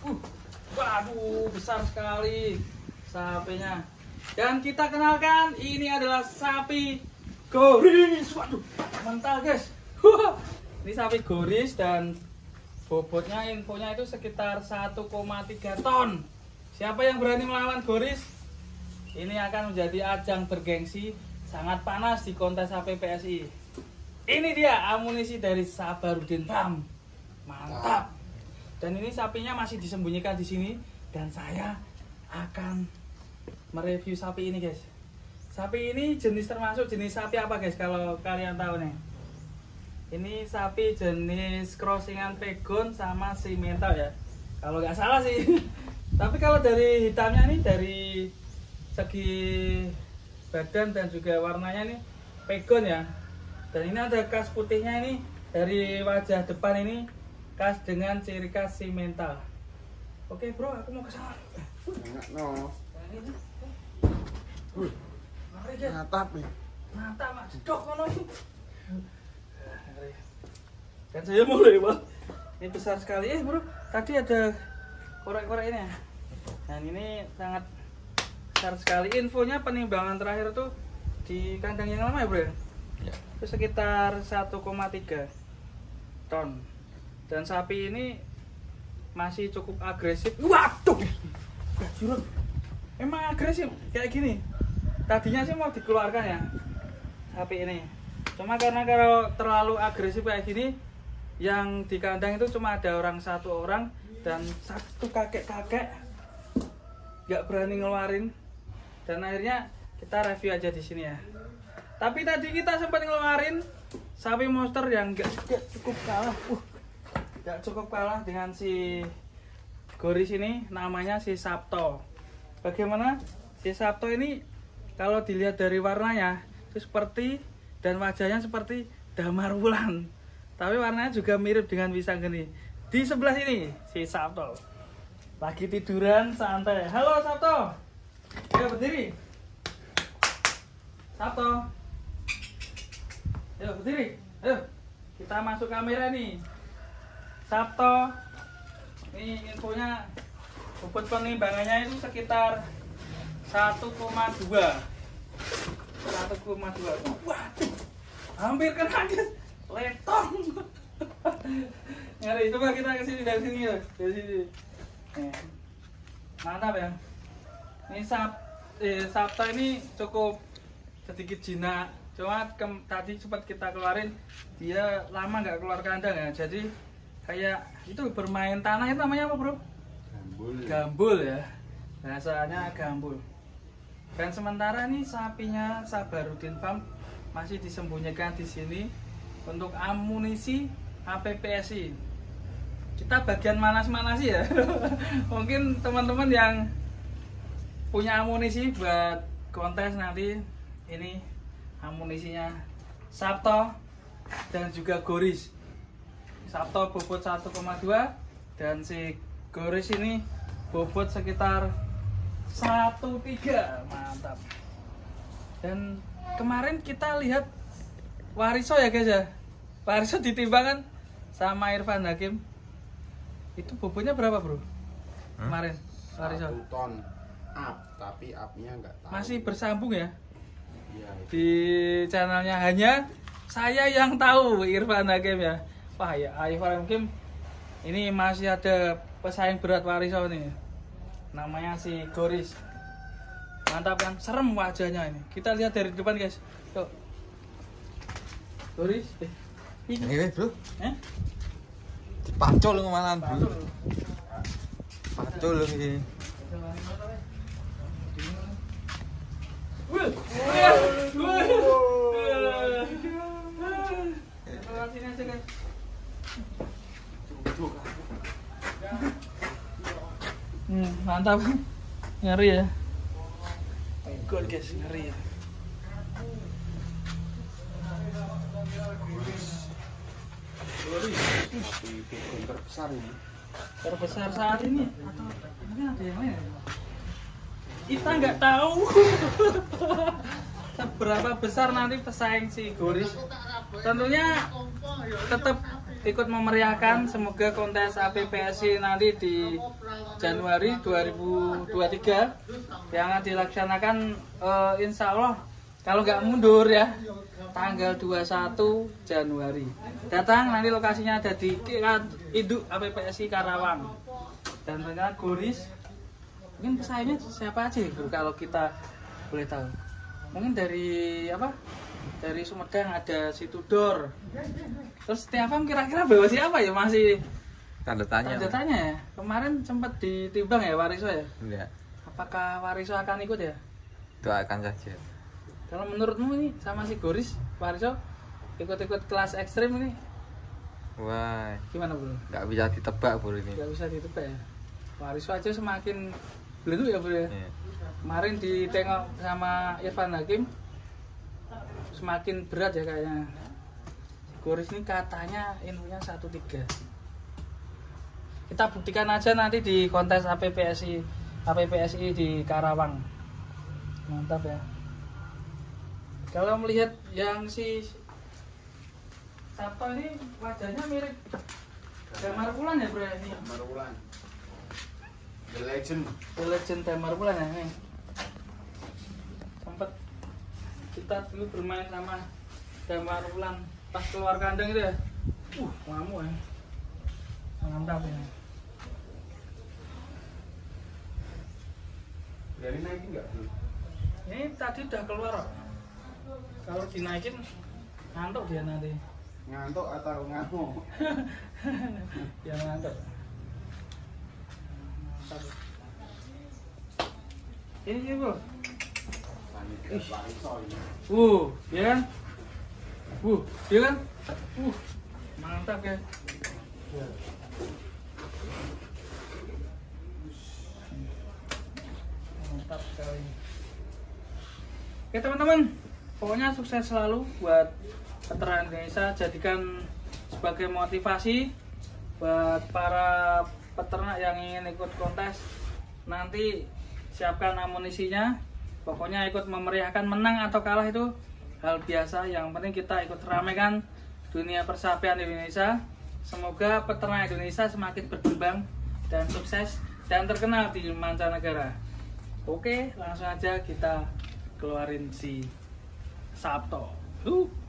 Uh, waduh, besar sekali sapinya. Dan kita kenalkan, ini adalah sapi goris. Waduh, mental guys. Ini sapi goris dan bobotnya infonya itu sekitar 1,3 ton. Siapa yang berani melawan goris? Ini akan menjadi ajang bergengsi sangat panas di kontes sapi PSI. Ini dia amunisi dari Sabarudin Farm. Mantap. Dan ini sapinya masih disembunyikan di sini dan saya akan mereview sapi ini, guys. Sapi ini jenis termasuk jenis sapi apa, guys? Kalau kalian tahu nih. Ini sapi jenis crossingan pegon sama simental ya. Kalau nggak salah sih. Tapi kalau dari hitamnya nih dari segi badan dan juga warnanya nih pegon ya dan ini ada kas putihnya ini dari wajah depan ini kas dengan ciri khas simental oke bro aku mau ke sana. Enak no. Wih, natap nih. mata mas dok kono kan saya mulai bang ini besar sekali. Eh bro tadi ada korek-korek ini ya? Dan ini sangat besar sekali. Infonya penimbangan terakhir tuh di kandang yang lama ya bro ya? Ya. itu sekitar 1,3 ton dan sapi ini masih cukup agresif. Waduh! Jurun. emang agresif kayak gini. Tadinya sih mau dikeluarkan ya sapi ini. Cuma karena kalau terlalu agresif kayak gini yang di kandang itu cuma ada orang satu orang dan satu kakek-kakek. Nggak berani ngeluarin. Dan akhirnya kita review aja di sini ya. Tapi tadi kita sempat ngeluarin sapi monster yang nggak cukup kalah. Uh nggak cukup kalah dengan si Goris ini namanya si Sabto. Bagaimana? Si Sabto ini kalau dilihat dari warnanya itu seperti dan wajahnya seperti damar wulan. Tapi warnanya juga mirip dengan pisang geni. Di sebelah sini si Sabto. Lagi tiduran santai. Halo Sabto. Ayo berdiri. Sabto. Ayo berdiri. Ayo kita masuk kamera nih Sabto. Ini infonya bobot penimbangannya itu sekitar 1,2 1,2 waduh hampir kena letong. Ngeri coba kita ke sini dari sini ya dari sini. Nih. mantap ya. Ini sap eh, Sabto ini cukup sedikit jinak cuma tadi sempat kita keluarin dia lama nggak keluar kandang ya. Jadi kayak itu bermain tanah itu namanya apa bro? Gambul. gambul ya. Bahasanya gambul. Dan sementara nih sapinya Sabarudin Farm masih disembunyikan di sini untuk amunisi APPSI kita bagian manas-manasi ya. Mungkin teman-teman yang punya amunisi buat kontes nanti ini amunisinya Sabto dan juga Goris Sabto bobot 1,2 dan si Goris ini bobot sekitar 1,3 mantap. Dan kemarin kita lihat Wariso ya guys ya? Wariso ditimbang kan sama Irfan Hakim. Itu bobotnya berapa bro? Kemarin Wariso. Satu ton. Up, tapi upnya nggak tahu. masih bersambung ya? Iya. di channelnya. Hanya saya yang tahu Irfan Hakim ya wah ya Irfan Hakim. Ini masih ada pesaing berat Wariso nih namanya si Goris. Mantap kan? Serem wajahnya ini. Kita lihat dari depan guys. Yuk. Goris eh, ini. Bro, eh? Dipacul ngemalan bro. Pacul ini. Wih, wih, wih. Terima kasih aja guys. Hmm, mantap. Ngeri ya. Good guys, ngeri ya. Terbesar ini. Terbesar saat ini atau mungkin ada yang lain? Kita nggak tahu seberapa besar nanti pesaing si Goris. Tentunya tetap ikut memeriahkan. Semoga kontes APPSI nanti di Januari 2023 yang akan dilaksanakan eh, insya Allah. Kalau nggak mundur ya tanggal 21 Januari. Datang nanti lokasinya ada di Induk APPSI Karawang. Dan ternyata Goris mungkin pesaingnya siapa aja kalau kita boleh tahu mungkin dari apa dari Sumedang ada si Tudor terus Tiafam kira-kira bawa siapa ya masih Tanda tanya. tanda tanya ya kemarin sempat ditimbang ya Wariso ya Ya, apakah Wariso akan ikut ya doakan saja. kalau menurutmu ini sama si Goris Wariso ikut-ikut kelas ekstrim ini Wah, gimana bro? nggak bisa ditebak bro ini. Gak bisa ditebak ya Wariso aja semakin belum ya bro ya Iya. Kemarin ditengok sama Irfan Hakim semakin berat ya kayaknya. Goris ini katanya ilmunya 1-3 kita buktikan aja nanti di kontes APPSI APPSI di Karawang. Mantap ya. Kalau melihat yang si Sabto ini wajahnya mirip. Damar Bulan ya bro ini. Marulan. The Legend. The Legend Damar Bulan ya ini kita dulu bermain sama Damar Bulan pas keluar kandang itu ya. Uh ngamu ya. Mantap ya Dari naikin nggak ini tadi udah keluar kalau dinaikin ngantuk dia nanti. Ngantuk atau ngamuk? ya ngantuk. Ini bro ini. Uh ya kan? Uh ya kan? Uh mantap ya mantap sekali. Oke teman-teman. Pokoknya sukses selalu buat peternak Indonesia jadikan sebagai motivasi buat para peternak yang ingin ikut kontes. Nanti siapkan amunisinya pokoknya ikut memeriahkan menang atau kalah itu hal biasa. Yang penting kita ikut ramekan dunia persapian di Indonesia. Semoga peternak Indonesia semakin berkembang dan sukses dan terkenal di mancanegara. Oke langsung aja kita keluarin si Sabto. Uh.